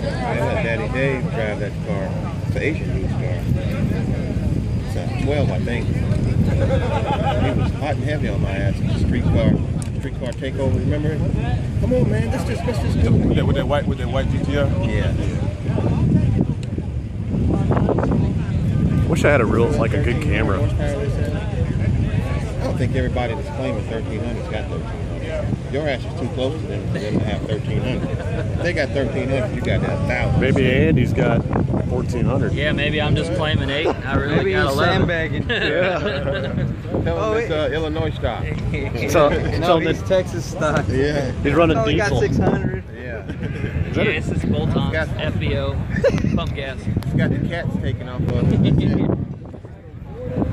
I let Daddy Dave drive that car. It's an Asian dude's car. It's a 12, I think. he was hot and heavy on my ass. It's a street car streetcar takeover. Remember it? Come on, man. Let's just let's just do with that white with that white GTR. Yeah. Wish I had a real like a good camera. I don't think everybody that's claiming 1300's got those. Your ass is too close to them for them to have 1300. If they got 1300, you got that thousand. Maybe Andy's got 1400. Yeah, maybe I'm just claiming eight. I really Maybe got he's 11. sandbagging. Yeah. Tell Oh, them it's uh, Illinois stock. So, no, so he's the, Texas stock. Yeah. he's running Oh, we got 600. Yeah. Is Yeah, a- it's this bolt-on Got- FBO pump gas. It's got the cats taken off of it.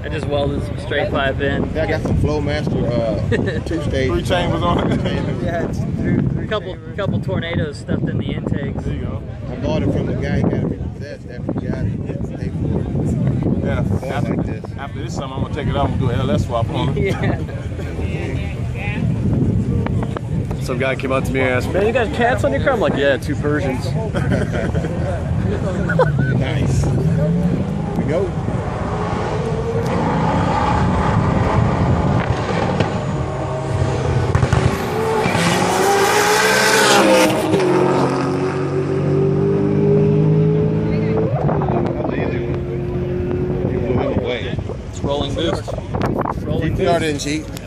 That's it. I just welded some straight pipe in. Yeah, I got some Flowmaster uh, two stage. Three chambers on it. Yeah, it's three, three Couple chambers. couple tornadoes stuffed in the intakes. There you go. I bought it from the guy. He got it repossessed after he got it. He had pay for it. Yeah. Going After, like this. after this summer, I'm gonna take it off and do an LS swap on it. Yeah. Some guy came up to me and asked, "Man, you got cats on your car?" I'm like, "Yeah, two Persians." Nice. Here we go. That was easy one. You blew him away. It's rolling boost. Rolling boost. didn't cheat.